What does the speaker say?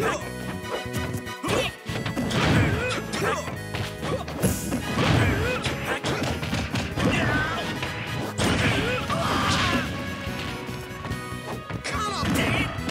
あっ!